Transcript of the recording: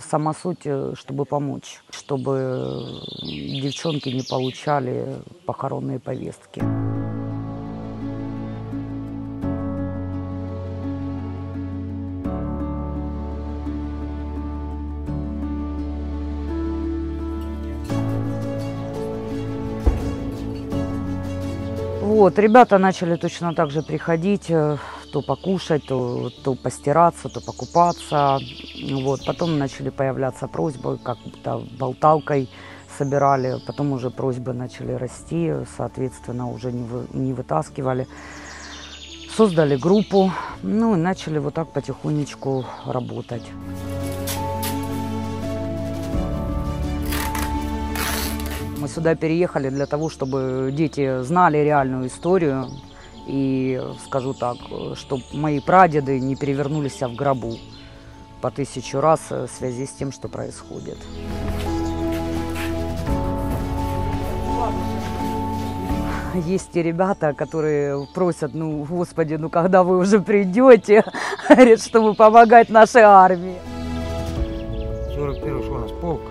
сама суть, э, чтобы помочь, чтобы э, девчонки не получали похоронные повестки. Вот, ребята начали точно так же приходить, э, то покушать, то, то постираться, то покупаться. Вот, потом начали появляться просьбы, как будто болталкой собирали, потом уже просьбы начали расти, соответственно, уже не, вы, не вытаскивали. Создали группу, ну и начали вот так потихонечку работать. Мы сюда переехали для того, чтобы дети знали реальную историю. И скажу так, чтобы мои прадеды не перевернулись в гробу по тысячу раз в связи с тем, что происходит. Есть и ребята, которые просят, ну, господи, ну когда вы уже придете, чтобы помогать нашей армии. 41 что у нас полк?